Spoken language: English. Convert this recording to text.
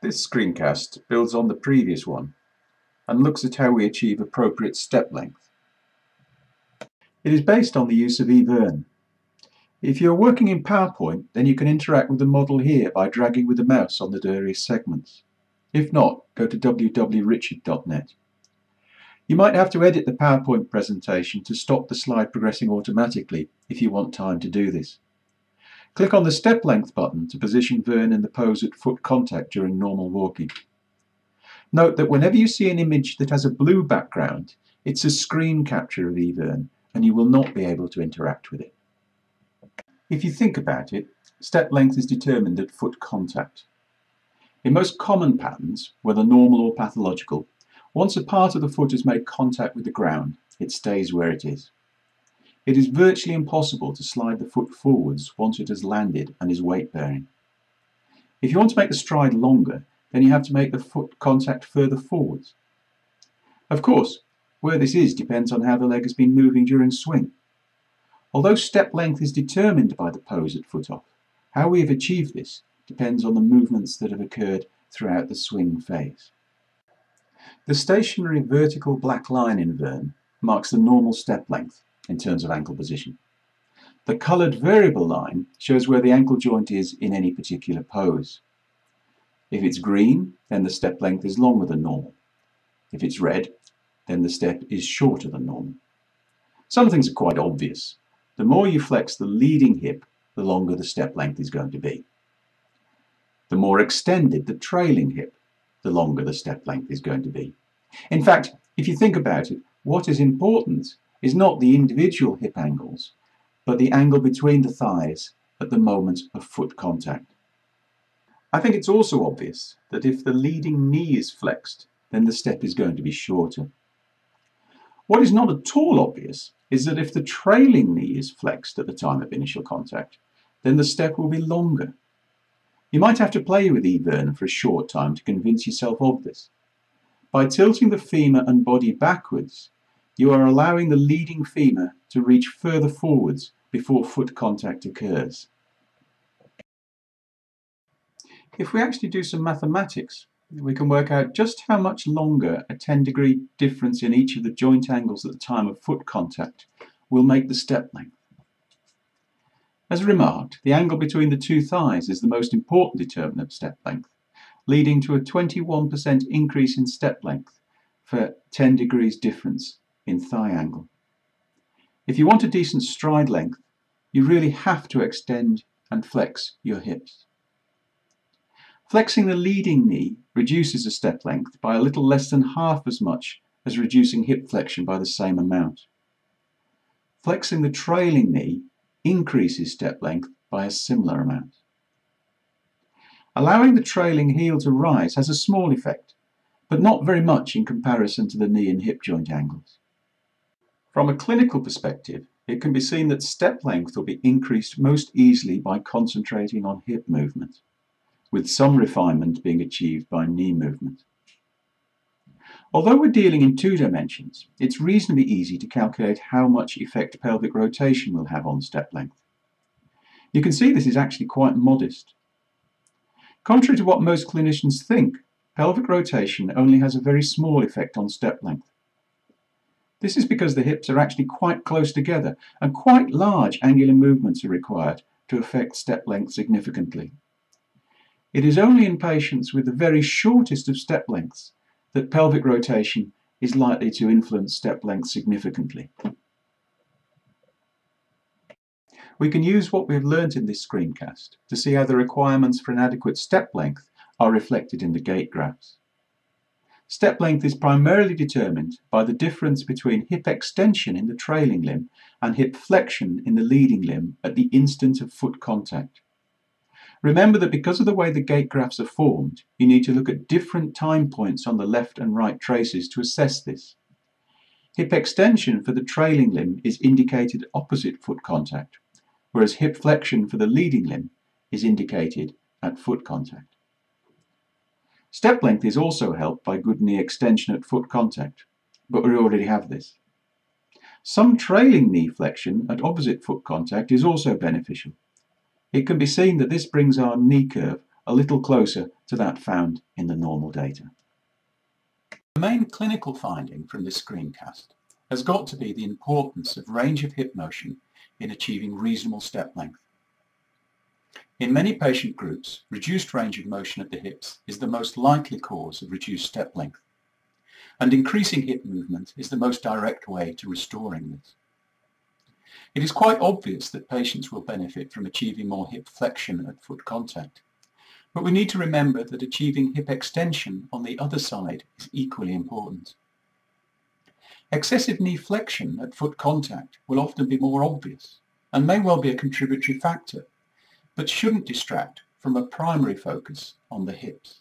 This screencast builds on the previous one and looks at how we achieve appropriate step length. It is based on the use of eVern. If you're working in PowerPoint then you can interact with the model here by dragging with the mouse on the various segments. If not, go to www.richard.net. You might have to edit the PowerPoint presentation to stop the slide progressing automatically if you want time to do this. Click on the step length button to position Vern in the pose at foot contact during normal walking. Note that whenever you see an image that has a blue background, it's a screen capture of eVern and you will not be able to interact with it. If you think about it, step length is determined at foot contact. In most common patterns, whether normal or pathological, once a part of the foot has made contact with the ground, it stays where it is. It is virtually impossible to slide the foot forwards once it has landed and is weight bearing. If you want to make the stride longer, then you have to make the foot contact further forwards. Of course, where this is depends on how the leg has been moving during swing. Although step length is determined by the pose at foot off, how we have achieved this depends on the movements that have occurred throughout the swing phase. The stationary vertical black line in Vern marks the normal step length in terms of ankle position. The coloured variable line shows where the ankle joint is in any particular pose. If it's green, then the step length is longer than normal. If it's red, then the step is shorter than normal. Some things are quite obvious. The more you flex the leading hip, the longer the step length is going to be. The more extended the trailing hip, the longer the step length is going to be. In fact, if you think about it, what is important is not the individual hip angles, but the angle between the thighs at the moment of foot contact. I think it's also obvious that if the leading knee is flexed, then the step is going to be shorter. What is not at all obvious is that if the trailing knee is flexed at the time of initial contact, then the step will be longer. You might have to play with eVern for a short time to convince yourself of this. By tilting the femur and body backwards, you are allowing the leading femur to reach further forwards before foot contact occurs. If we actually do some mathematics, we can work out just how much longer a 10 degree difference in each of the joint angles at the time of foot contact will make the step length. As remarked, the angle between the two thighs is the most important determinant of step length, leading to a 21% increase in step length for 10 degrees difference in thigh angle. If you want a decent stride length, you really have to extend and flex your hips. Flexing the leading knee reduces the step length by a little less than half as much as reducing hip flexion by the same amount. Flexing the trailing knee increases step length by a similar amount. Allowing the trailing heel to rise has a small effect, but not very much in comparison to the knee and hip joint angles. From a clinical perspective, it can be seen that step length will be increased most easily by concentrating on hip movement, with some refinement being achieved by knee movement. Although we're dealing in two dimensions, it's reasonably easy to calculate how much effect pelvic rotation will have on step length. You can see this is actually quite modest. Contrary to what most clinicians think, pelvic rotation only has a very small effect on step length. This is because the hips are actually quite close together and quite large angular movements are required to affect step length significantly. It is only in patients with the very shortest of step lengths that pelvic rotation is likely to influence step length significantly. We can use what we have learnt in this screencast to see how the requirements for an adequate step length are reflected in the gait graphs. Step length is primarily determined by the difference between hip extension in the trailing limb and hip flexion in the leading limb at the instant of foot contact. Remember that because of the way the gait graphs are formed, you need to look at different time points on the left and right traces to assess this. Hip extension for the trailing limb is indicated opposite foot contact, whereas hip flexion for the leading limb is indicated at foot contact. Step length is also helped by good knee extension at foot contact, but we already have this. Some trailing knee flexion at opposite foot contact is also beneficial. It can be seen that this brings our knee curve a little closer to that found in the normal data. The main clinical finding from this screencast has got to be the importance of range of hip motion in achieving reasonable step length. In many patient groups, reduced range of motion at the hips is the most likely cause of reduced step length, and increasing hip movement is the most direct way to restoring this. It is quite obvious that patients will benefit from achieving more hip flexion at foot contact, but we need to remember that achieving hip extension on the other side is equally important. Excessive knee flexion at foot contact will often be more obvious and may well be a contributory factor, but shouldn't distract from a primary focus on the hips.